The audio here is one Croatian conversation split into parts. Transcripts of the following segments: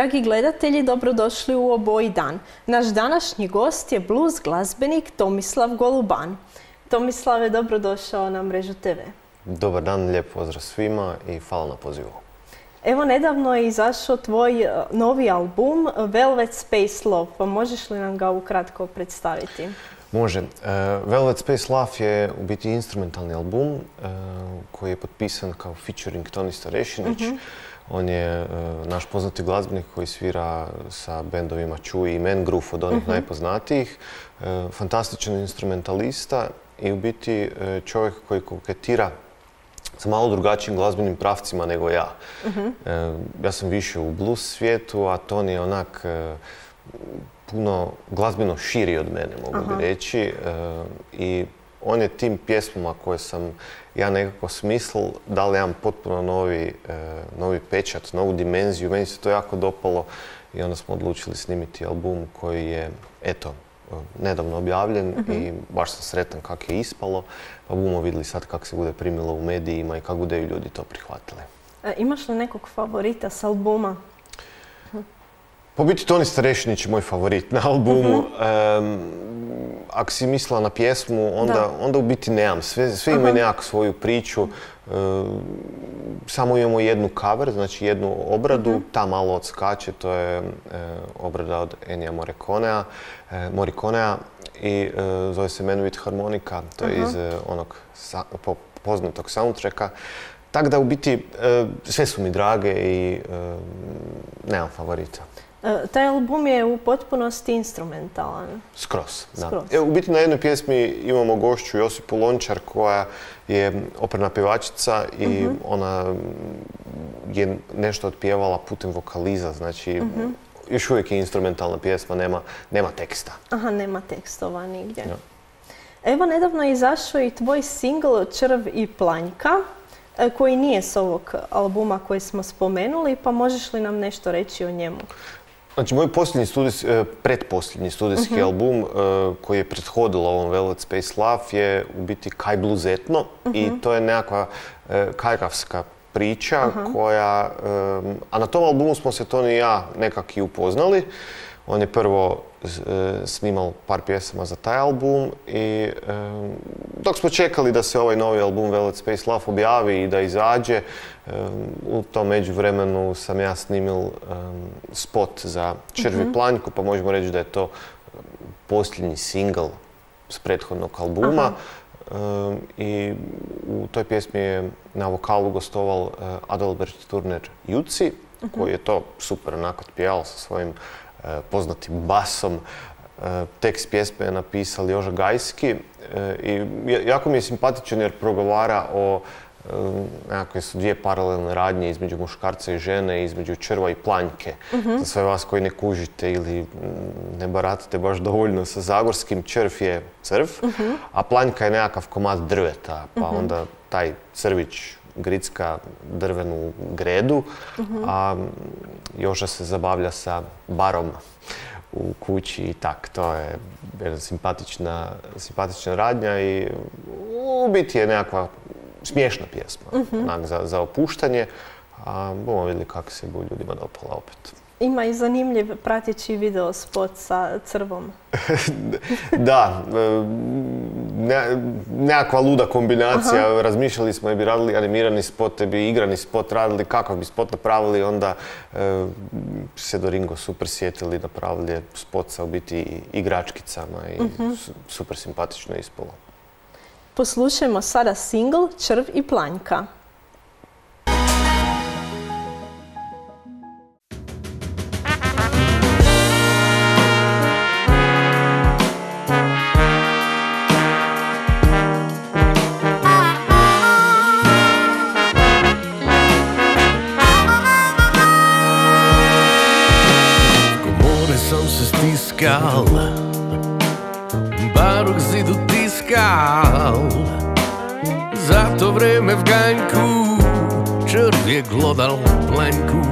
Dragi gledatelji, dobrodošli u Oboji dan. Naš današnji gost je blues glazbenik Tomislav Goluban. Tomislave, dobrodošao na Mrežu TV. Dobar dan, lijep pozdrav svima i hvala na pozivu. Evo, nedavno je izašao tvoj e, novi album Velvet Space Love, pa možeš li nam ga ukratko predstaviti? Može. E, Velvet Space Love je u biti instrumentalni album e, koji je potpisan kao featuring Toni Starešinić. Mhm. On je naš poznati glazbenik koji svira sa bendovima Chewy i Man Groove od onih mhm. najpoznatijih. Fantastičan instrumentalista i u biti čovjek koji koketira sa malo drugačijim glazbenim pravcima nego ja. Mhm. E, ja sam više u blues svijetu, a Toni je onak e, puno glazbeno širi od mene, mogu bi reći. E, I on je tim pjesmama koje sam ja nekako smisl dao jedan potpuno novi, novi pečat, novu dimenziju. Meni se to jako dopalo i onda smo odlučili snimiti album koji je, eto, nedavno objavljen i mhm. baš sam sretan kako je ispalo. Pa budemo vidjeli sad kako se bude primilo u medijima i kako bude ljudi to prihvatili. E, imaš li nekog favorita s albuma? Po biti Toni Starešinić je moj favorit na albumu. Mhm. ako si mislila na pjesmu, onda, onda u biti nemam. Sve, sve imaju nekakvu svoju priču. samo imamo jednu cover, znači jednu obradu. Mhm. Ta malo odskače, to je e, obrada od Ennija Morriconea. E, i e, zove se Man with Harmonica. To je iz onog poznatog soundtracka. Tako da u biti sve su mi drage i nemam favorita. E, taj album je u potpunosti instrumentalan. Skroz, da. u biti na jednoj pjesmi imamo gošću Josipu Lončar koja je operna pjevačica i mhm. ona je nešto otpjevala putem vokaliza, znači mhm. još uvijek je instrumentalna pjesma, nema, nema teksta. Aha, nema tekstova nigdje. Evo, nedavno je izašao i tvoj singl Črv i planjka e, koji nije s ovog albuma koji smo spomenuli, pa možeš li nam nešto reći o njemu? Znači, moj posljednji studijski, e, predposljednji studijski mhm. album e, koji je prethodilo ovom Velvet Space Love je u biti kaj bluzetno i mhm. to je nekakva e, kajkavska priča koja, a na tom albumu smo se to i ja nekak i upoznali. On je prvo snimao par pjesama za taj album i dok smo čekali da se ovaj novi album Velvet Space Love objavi i da izađe, u tom međuvremenu sam ja snimil spot za Červi mhm. planjku, pa možemo reći da je to posljednji singl s prethodnog albuma. I u toj pjesmi je na vokalu gostoval Adalbert Turner Juci, mhm. koji je to super onako pjevao sa svojim poznatim basom. Eh, tekst pjesme je napisal Joža Gajski i jako mi je simpatičan jer progovara o nekakve su dvije paralelne radnje između muškarca i žene, između črva i planjke. Mhm. Za sve vas koji ne kužite ili ne baratate baš dovoljno sa zagorskim, črv je crv, mhm. a planjka je nekakav komad drveta, pa mhm. onda taj crvić gricka drvenu gredu, a Joža se zabavlja sa barom u kući i tak. To je jedna simpatična, simpatična radnja i u biti je nekakva smiješna pjesma mhm. za, za opuštanje. A bomo vidjeli kako se bu ljudima dopala opet. Ima i zanimljiv prateći video spot sa crvom. da, e, nekakva luda kombinacija. Razmišljali smo da bi radili animirani spot, da bi igrani spot radili, kakav bi spot napravili, onda e, se do Ringo super sjetili, napravili spot sa u biti igračkicama i mhm. super simpatično ispalo. Poslušajmo sada single Črv i planjka. Stiskal Baruk zidu tiskal. Za to vreme v gaňku Črviek glodal plaňku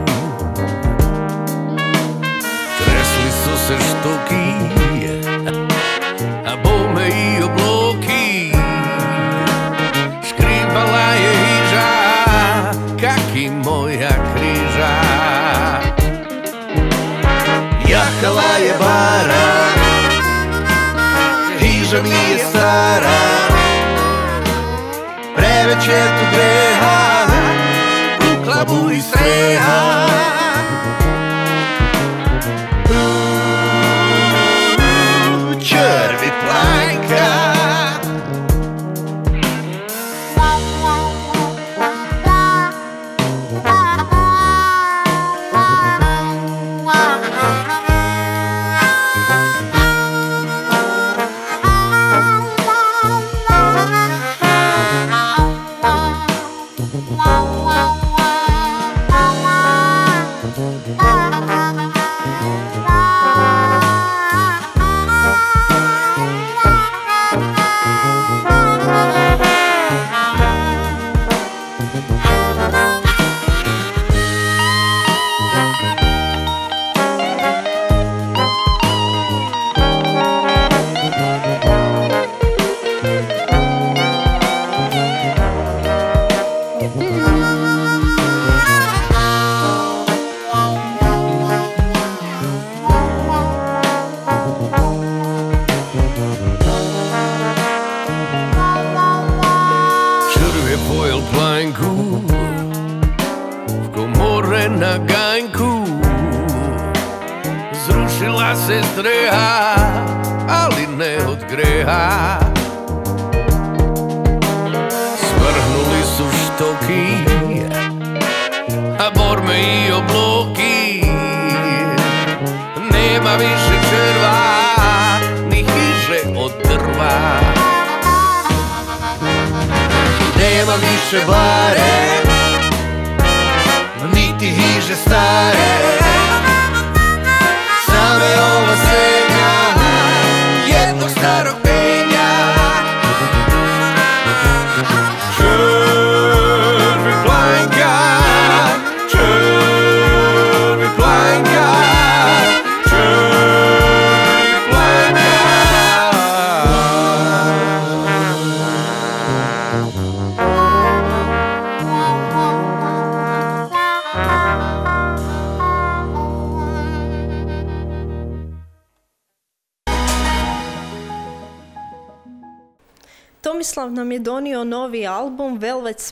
Tresli su se štoky Hiža mi stara. Preveć je tu greha U klabu i streha Вот,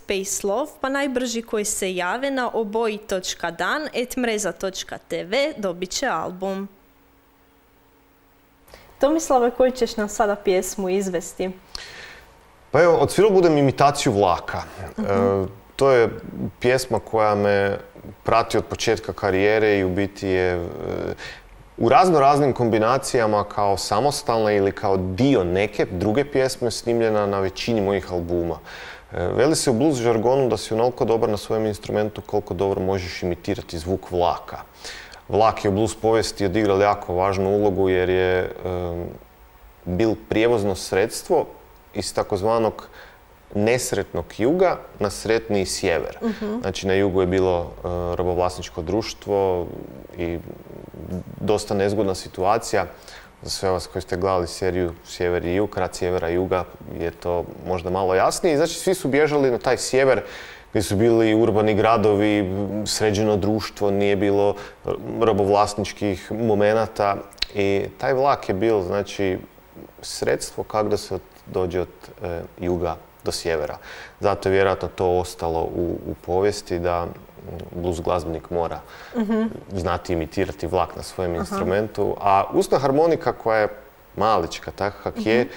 Space Love, pa najbrži koji se jave na oboji.dan etmreza.tv dobit će album. Tomislave, koju ćeš nam sada pjesmu izvesti? Pa evo, odsvirao budem imitaciju vlaka. E, to je pjesma koja me prati od početka karijere i u biti je e, u razno raznim kombinacijama kao samostalna ili kao dio neke druge pjesme snimljena na većini mojih albuma. E, Veli se u blues žargonu da si onoliko dobar na svojem instrumentu koliko dobro možeš imitirati zvuk vlaka. Vlak je u blues povijesti odigrao jako važnu ulogu jer je bil prijevozno sredstvo iz takozvanog nesretnog juga na sretniji sjever. Znači na jugu je bilo e, robovlasničko društvo i dosta nezgodna situacija. Za sve vas koji ste gledali seriju Sjever i jug, rat sjevera i juga je to možda malo jasnije. Znači svi su bježali na taj sjever gdje su bili urbani gradovi, sređeno društvo, nije bilo robovlasničkih momenata i taj vlak je bil znači sredstvo kako da se dođe od e, juga do sjevera. Zato je vjerojatno to ostalo u, povijesti da blues glazbenik mora znati imitirati vlak na svojem instrumentu, a usna harmonika koja je malička, taka kak je,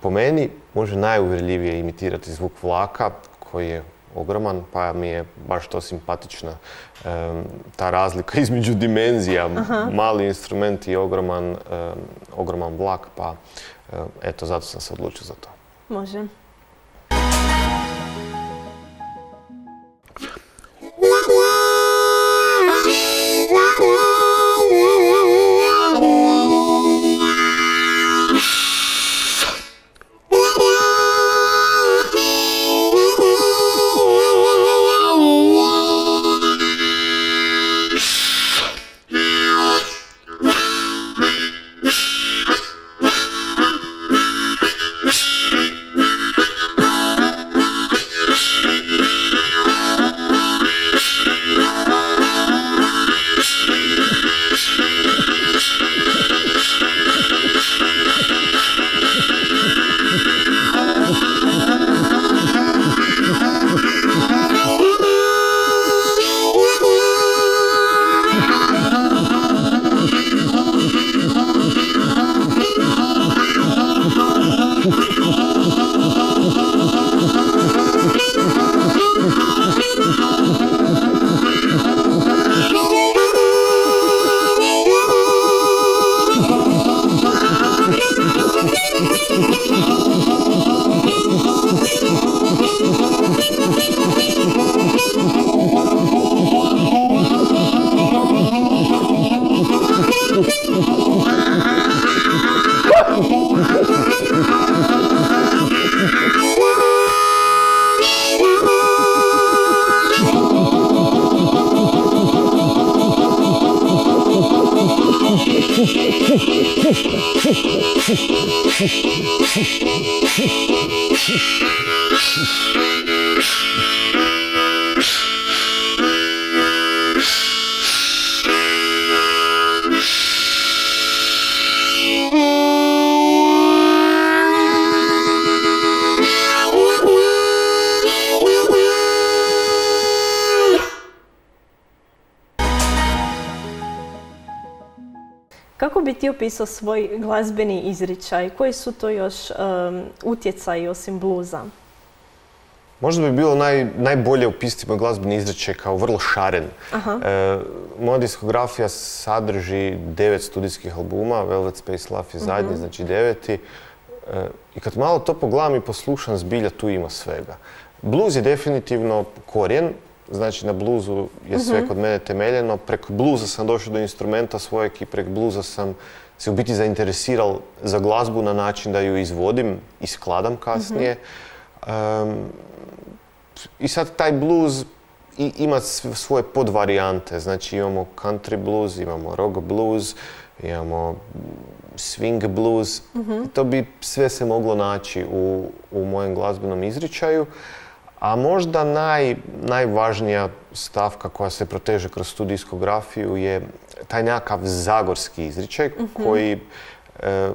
po meni može najuvjerljivije imitirati zvuk vlaka koji je ogroman, pa mi je baš to simpatična ta razlika između dimenzija, mali instrument i ogroman, vlak, pa eto, zato sam se odlučio za to. Može. Bi ti opisao svoj glazbeni izričaj? Koji su to još um, utjecaji osim bluza? Možda bi bilo naj, najbolje opisati moj glazbeni izričaj kao vrlo šaren. E, moja diskografija sadrži devet studijskih albuma, Velvet Space Love je zadnji, znači deveti. E, I kad malo to pogledam i poslušam, zbilja tu ima svega. Blues je definitivno korijen, znači na bluzu je sve kod mene temeljeno. Preko bluza sam došao do instrumenta svojeg i preko bluza sam se u biti zainteresirao za glazbu na način da ju izvodim i skladam kasnije. Em, I sad taj blues i- ima sv- svoje podvarijante, znači imamo country blues, imamo rock blues, imamo swing blues. I To bi sve se moglo naći u, u mojem glazbenom izričaju. A možda naj, najvažnija stavka koja se proteže kroz tu diskografiju je taj nekakav zagorski izričaj koji, e,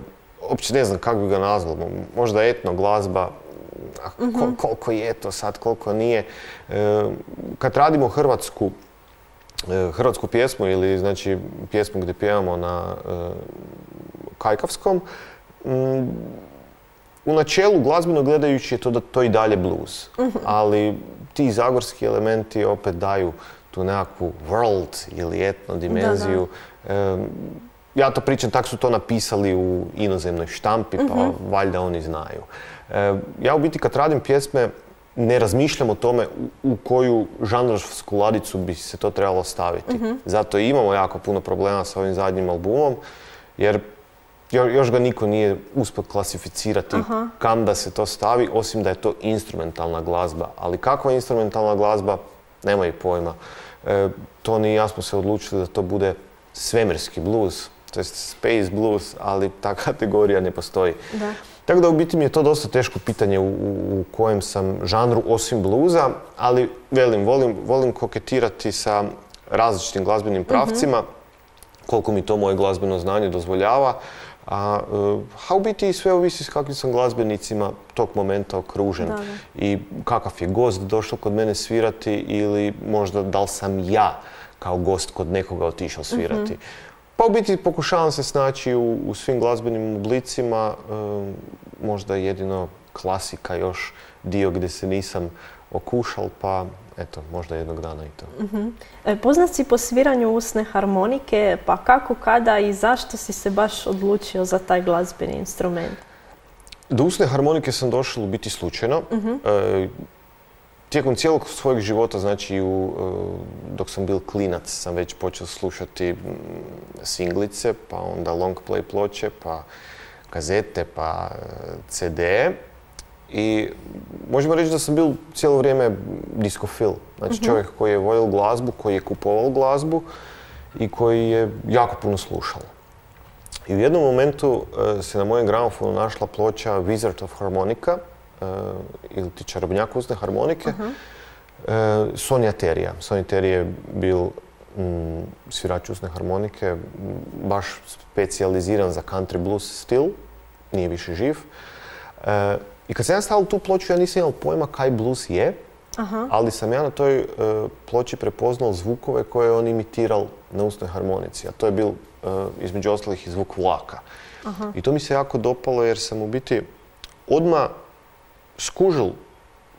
uopće ne znam kako bi ga nazvao, možda etno glazba, ko- koliko je to sad, koliko nije. E, kad radimo hrvatsku, e, hrvatsku pjesmu ili znači pjesmu gdje pjevamo na e, kajkavskom, u načelu glazbeno gledajući je to da to i dalje blues, ali ti zagorski elementi opet daju tu nekakvu world ili etno dimenziju. Ja to pričam, tak su to napisali u inozemnoj štampi, pa valjda oni znaju. E, ja u biti kad radim pjesme ne razmišljam o tome u, koju žanrovsku ladicu bi se to trebalo staviti. Zato i imamo jako puno problema sa ovim zadnjim albumom, jer jo- još ga niko nije uspio klasificirati kam da se to stavi, osim da je to instrumentalna glazba. Ali kakva je instrumentalna glazba, nemaju pojma. E, Toni i ja smo se odlučili da to bude svemirski blues, to jest space blues, ali ta kategorija ne postoji. Da. Tako da u biti mi je to dosta teško pitanje u, kojem sam žanru osim bluza, ali velim, volim, volim koketirati sa različitim glazbenim pravcima, koliko mi to moje glazbeno znanje dozvoljava. A, e, a u biti sve ovisi s kakvim sam glazbenicima tog momenta okružen. Da, da. I kakav je gost došao kod mene svirati ili možda da li sam ja kao gost kod nekoga otišao svirati. Pa u biti pokušavam se snaći u, u svim glazbenim oblicima, e, možda jedino klasika još dio gdje se nisam okušal, pa eto, možda jednog dana i to. E, Poznat si po sviranju usne harmonike, pa kako, kada i zašto si se baš odlučio za taj glazbeni instrument? Do usne harmonike sam došao u biti slučajno. E, tijekom cijelog svojeg života, znači u, e, dok sam bil klinac, sam već počeo slušati singlice, pa onda long play ploče, pa kazete, pa e, CD. I možemo reći da sam bil cijelo vrijeme diskofil. Znači čovjek koji je volio glazbu, koji je kupovao glazbu i koji je jako puno slušao. I u jednom momentu e, se na mojem gramofonu našla ploča Wizard of Harmonica, e, ili ti čarobnjak usne harmonike, e, Sonja Terija. Sonja Terija je bil mm, svirač usne harmonike, m, baš specijaliziran za country blues stil, nije više živ. I kad sam ja stavio tu ploču, ja nisam imao pojma kaj blues je, ali sam ja na toj e, ploči prepoznao zvukove koje je on imitiral na usnoj harmonici, a to je bil e, između ostalih i zvuk vlaka. I to mi se jako dopalo jer sam u biti odmah skužil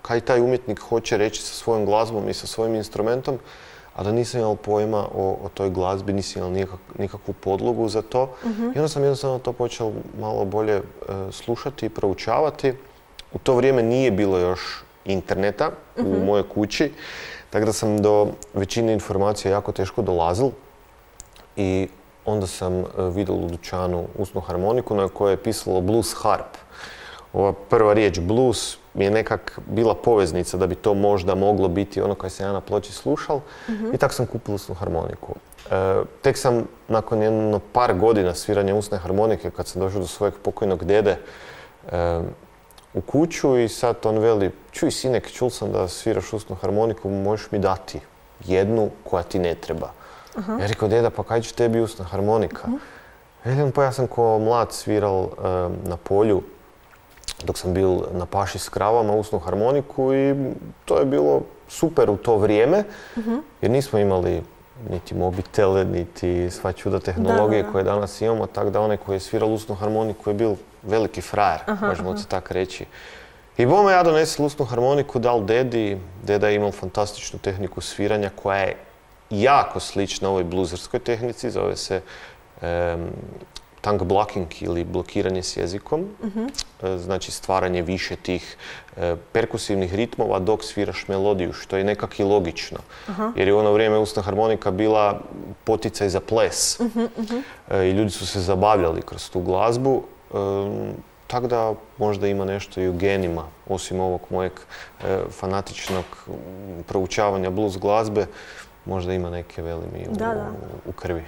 kaj taj umjetnik hoće reći sa svojom glazbom i sa svojim instrumentom, a da nisam imao pojma o, o toj glazbi, nisam imao nikak- nikakvu podlogu za to. I onda sam jednostavno to počeo malo bolje e, slušati i proučavati. U to vrijeme nije bilo još interneta u mojoj kući, tako da sam do većine informacija jako teško dolazil i onda sam e, vidio u dućanu usnu harmoniku na kojoj je pisalo blues harp. Ova prva riječ blues mi je nekak bila poveznica da bi to možda moglo biti ono koje sam ja na ploči slušal i tako sam kupio usnu harmoniku. E, tek sam nakon jedno par godina sviranja usne harmonike, kad sam došao do svojeg pokojnog dede e, u kuću i sad on veli, čuj sinek, čul sam da sviraš usnu harmoniku, možeš mi dati jednu koja ti ne treba. Ja rekao, deda, pa kaj će tebi usna harmonika? Velim, pa ja sam ko mlad sviral na polju dok sam bil na paši s kravama usnu harmoniku i to je bilo super u to vrijeme jer nismo imali niti mobitele, niti sva čuda tehnologije Da, da, da. koje danas imamo, tako da onaj koji je svirao usnu harmoniku je bil veliki frajer, možemo se tako reći. I bome ja donesel usnu harmoniku, dal dedi, deda je imao fantastičnu tehniku sviranja koja je jako slična ovoj bluzerskoj tehnici, zove se tongue blocking ili blokiranje s jezikom, E, znači stvaranje više tih e, perkusivnih ritmova dok sviraš melodiju, što je nekak i logično. Jer je u ono vrijeme usna harmonika bila poticaj za ples E, i ljudi su se zabavljali kroz tu glazbu. tako da možda ima nešto i u genima, osim ovog mojeg e, fanatičnog proučavanja blues glazbe, možda ima neke velim i u, Da, da. u krvi.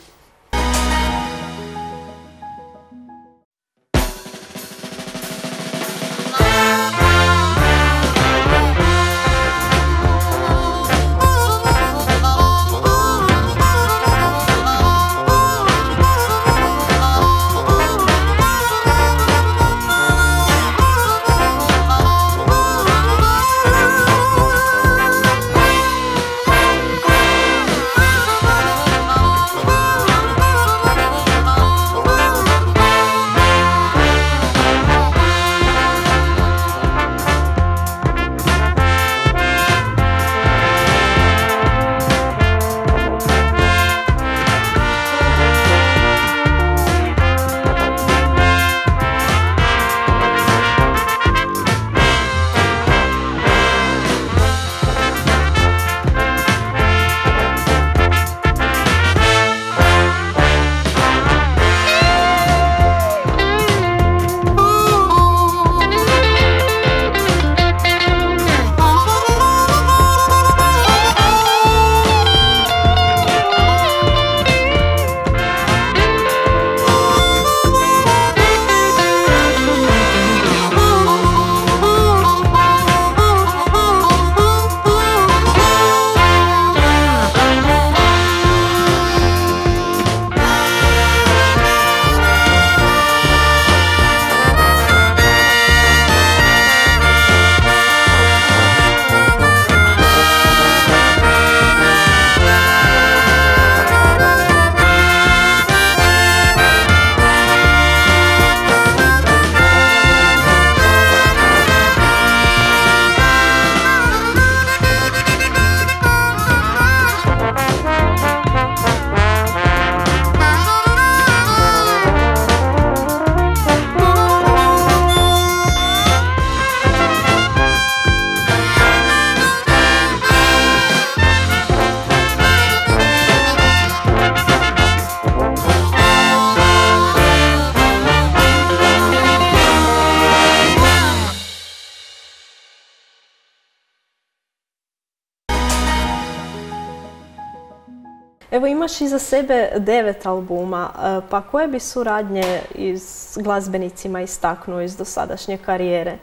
Imaš iza sebe devet albuma, e, pa koje bi suradnje s glazbenicima istaknuo iz dosadašnje karijere?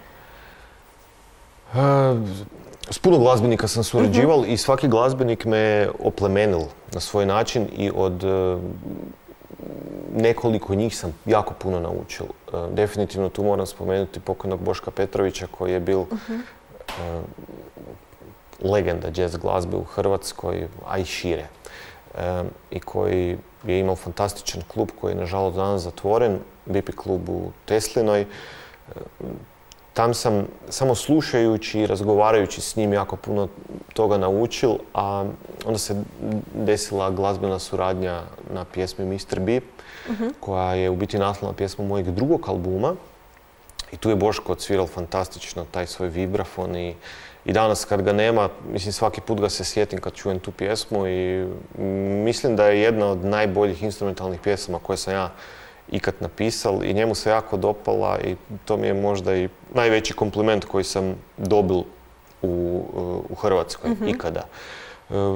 E, S puno glazbenika sam surađival i svaki glazbenik me je oplemenil na svoj način i od e, nekoliko njih sam jako puno naučil. E, Definitivno tu moram spomenuti pokojnog Boška Petrovića koji je bil e, legenda jazz glazbe u Hrvatskoj, a i šire. I koji je imao fantastičan klub koji je nažalost danas zatvoren, BP klub u Teslinoj. Tam sam samo slušajući i razgovarajući s njim jako puno toga naučil, a onda se desila glazbena suradnja na pjesmi Mr. B, koja je u biti naslovna pjesma mojeg drugog albuma. I tu je Boško odsviral fantastično taj svoj vibrafon i, i danas kad ga nema, mislim svaki put ga se sjetim kad čujem tu pjesmu i mislim da je jedna od najboljih instrumentalnih pjesama koje sam ja ikad napisal i njemu se jako dopala i to mi je možda i najveći kompliment koji sam dobil u, u Hrvatskoj ikada.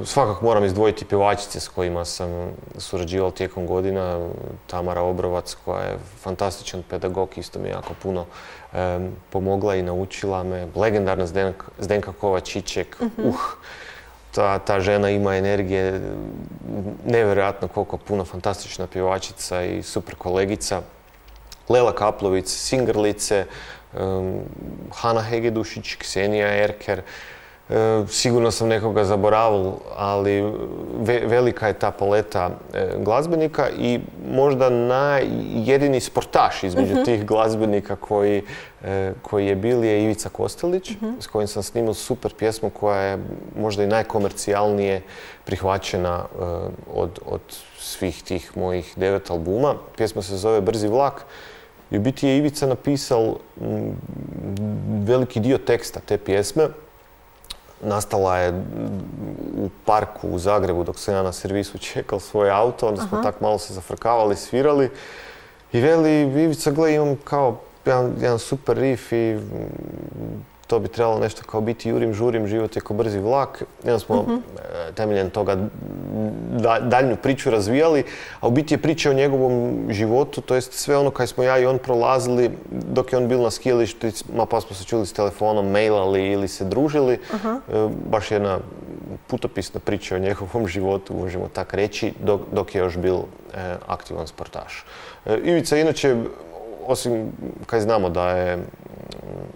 Svakako moram izdvojiti pjevačice s kojima sam surađivao tijekom godina. Tamara Obrovac koja je fantastičan pedagog, isto mi je jako puno e, pomogla i naučila me. Legendarna Zdenka, Zdenka Kovačićek, uh, ta, ta žena ima energije, nevjerojatno koliko puno fantastična pjevačica i super kolegica. Lela Kaplović, Singrlice, um, Hana Hegedušić, Ksenija Erker. E, sigurno sam nekoga zaboravil, ali ve- velika je ta paleta e, glazbenika i možda najjedini sportaš između tih glazbenika koji, e, koji je bil je Ivica Kostelić, s kojim sam snimao super pjesmu koja je možda i najkomercijalnije prihvaćena od, od svih tih mojih devet albuma. Pjesma se zove Brzi vlak i u biti je Ivica napisal m, veliki dio teksta te pjesme nastala je u parku u Zagrebu dok sam ja na servisu čekal svoj auto, onda smo tak malo se zafrkavali, svirali i veli Ivica, gle imam kao jedan, jedan super riff i to bi trebalo nešto kao biti jurim, žurim, život je kao brzi vlak. Onda smo e, temeljem toga da- daljnju priču razvijali, a u biti je priča o njegovom životu, to jest sve ono kaj smo ja i on prolazili dok je on bil na skijalištima pa smo se čuli s telefonom, mailali ili se družili. E, baš jedna putopisna priča o njegovom životu, možemo tak reći, dok, dok je još bil e, aktivan sportaš. Ivica inače, osim kaj znamo da je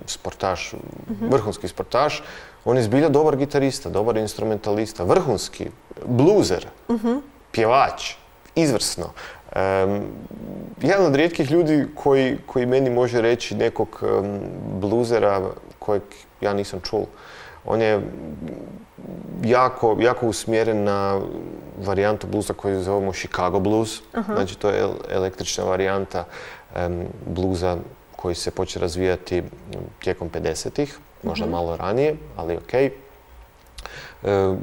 sportaš, vrhunski sportaš, on je zbilja dobar gitarista, dobar instrumentalista, vrhunski, bluzer, pjevač, izvrsno. Jedan od rijetkih ljudi koji, koji meni može reći nekog bluzera kojeg ja nisam čul. On je jako, jako usmjeren na varijantu bluza koju zovemo Chicago blues. Znači to je el- električna varijanta bluza koji se počne razvijati tijekom 50-ih, možda malo ranije, ali okej. E,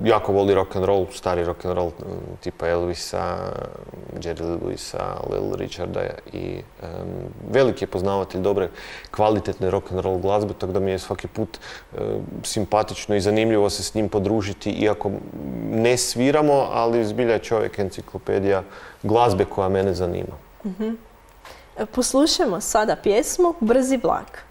jako voli rock and roll, stari rock and roll tipa Elvisa, Jerry Lewisa, Lil Richarda i veliki je poznavatelj dobre kvalitetne rock and roll glazbe, tako da mi je svaki put e, simpatično i zanimljivo se s njim podružiti, iako ne sviramo, ali zbilja je čovjek enciklopedija glazbe koja mene zanima. E, Poslušajmo sada pjesmu Brzi vlak.